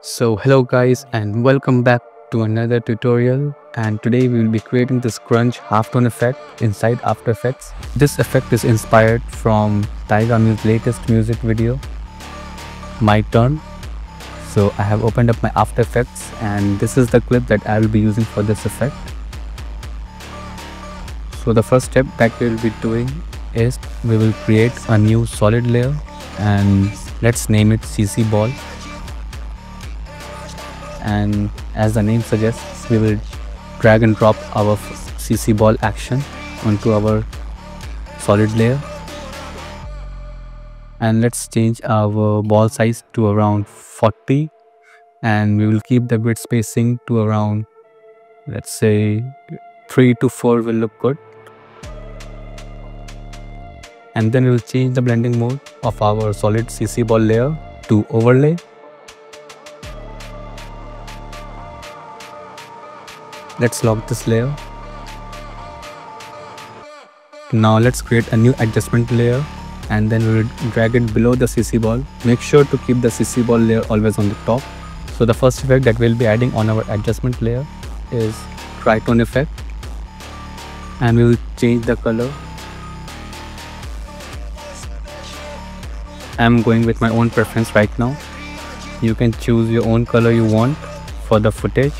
So hello guys and welcome back to another tutorial and today we will be creating this grunge halftone effect inside After Effects. This effect is inspired from Tyga latest music video, My Turn. So I have opened up my After Effects and this is the clip that I will be using for this effect. So the first step that we will be doing is we will create a new solid layer and let's name it CC ball and as the name suggests we will drag and drop our CC ball action onto our solid layer. And let's change our ball size to around 40 and we will keep the grid spacing to around let's say 3 to 4 will look good. And then we will change the blending mode of our solid CC ball layer to overlay let's lock this layer. Now let's create a new adjustment layer and then we will drag it below the CC ball. Make sure to keep the CC ball layer always on the top. So the first effect that we'll be adding on our adjustment layer is tritone effect. And we will change the color. I'm going with my own preference right now. You can choose your own color you want for the footage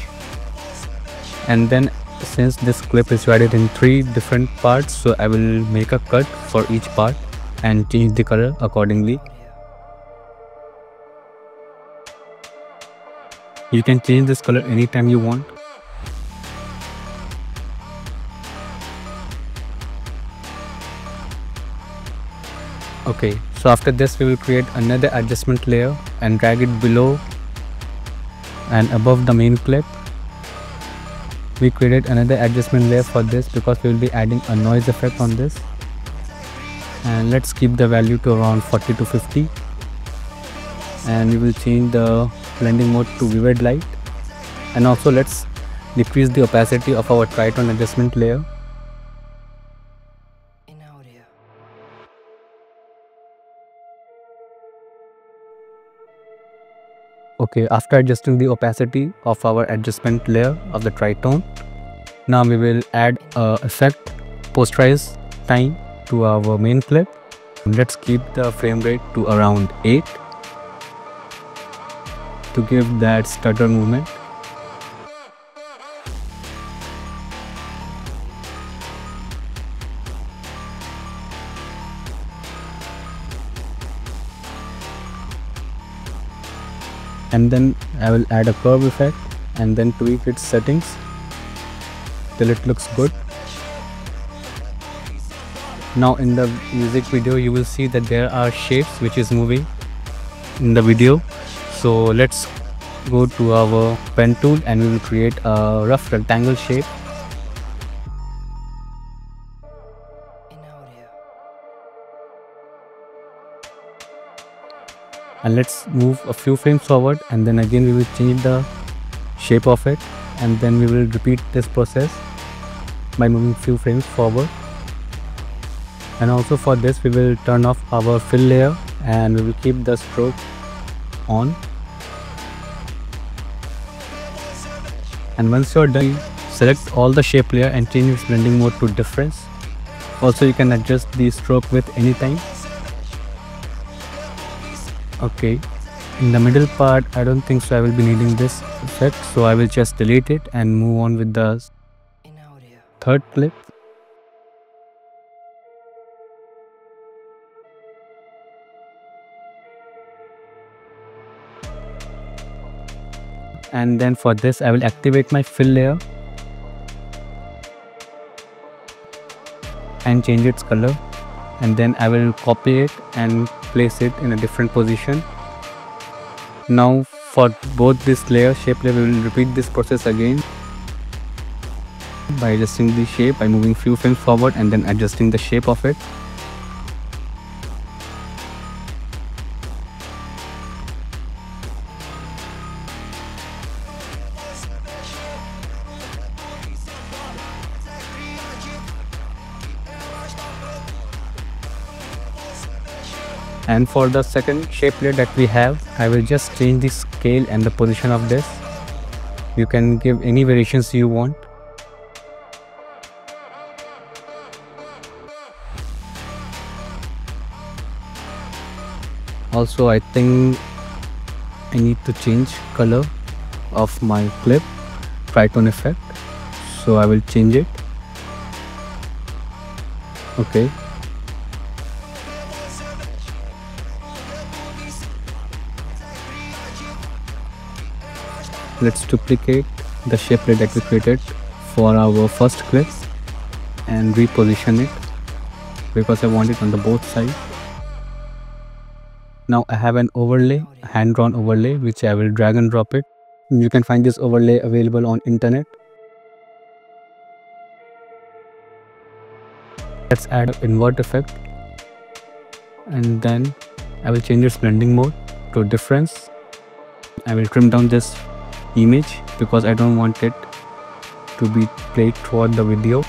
and then since this clip is divided in three different parts so I will make a cut for each part and change the color accordingly. You can change this color anytime you want. Okay so after this we will create another adjustment layer and drag it below and above the main clip we created another adjustment layer for this because we will be adding a noise effect on this. And let's keep the value to around 40 to 50 and we will change the blending mode to vivid light. And also let's decrease the opacity of our tritone adjustment layer okay after adjusting the opacity of our adjustment layer of the tritone now we will add a effect posterize time to our main clip. Let's keep the frame rate to around 8 to give that stutter movement and then I will add a curve effect and then tweak its settings till it looks good. Now in the music video you will see that there are shapes which is moving in the video. So let's go to our pen tool and we will create a rough rectangle shape and let's move a few frames forward and then again we will change the shape of it and then we will repeat this process by moving few frames forward. And also for this we will turn off our fill layer and we will keep the stroke on. And once you're done select all the shape layer and change its blending mode to difference. Also you can adjust the stroke width anytime okay. In the middle part I don't think so I will be needing this effect so I will just delete it and move on with the third clip. And then for this I will activate my fill layer and change its color. And then I will copy it and place it in a different position. Now for both this layer shape layer we will repeat this process again by adjusting the shape by moving few frames forward and then adjusting the shape of it and for the second shape layer that we have I will just change the scale and the position of this. You can give any variations you want. Also I think I need to change color of my clip tritone effect. So I will change it. Okay let's duplicate the shape that we created for our first clip and reposition it because I want it on the both sides now I have an overlay hand drawn overlay which I will drag and drop it. You can find this overlay available on internet. Let's add an invert effect. And then I will change its blending mode to difference. I will trim down this image because I don't want it to be played throughout the video.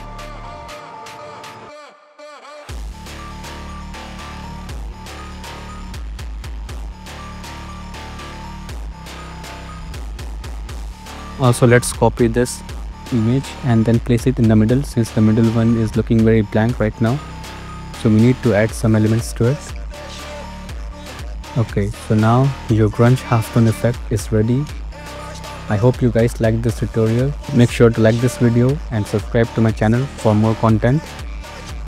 Also let's copy this image and then place it in the middle since the middle one is looking very blank right now. So we need to add some elements to it. Okay so now your grunge halftone effect is ready i hope you guys like this tutorial. Make sure to like this video and subscribe to my channel for more content